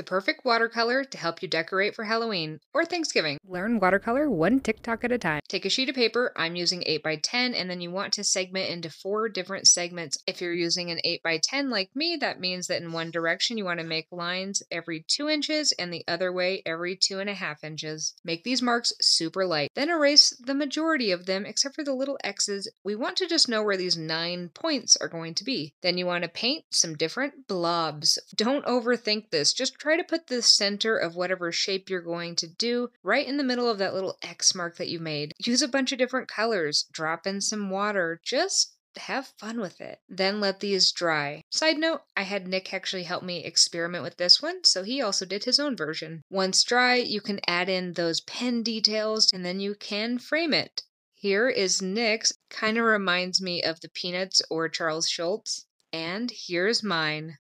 The perfect watercolor to help you decorate for Halloween or Thanksgiving. Learn watercolor one TikTok at a time. Take a sheet of paper. I'm using 8 by 10 and then you want to segment into four different segments. If you're using an 8 by 10 like me, that means that in one direction you want to make lines every 2 inches and the other way every two and a half inches. Make these marks super light. Then erase the majority of them except for the little X's. We want to just know where these nine points are going to be. Then you want to paint some different blobs. Don't overthink this. Just try to put the center of whatever shape you're going to do right in the middle of that little X mark that you made. Use a bunch of different colors. Drop in some water. Just have fun with it. Then let these dry. Side note, I had Nick actually help me experiment with this one, so he also did his own version. Once dry, you can add in those pen details and then you can frame it. Here is Nick's, kind of reminds me of the Peanuts or Charles Schulz. And here's mine.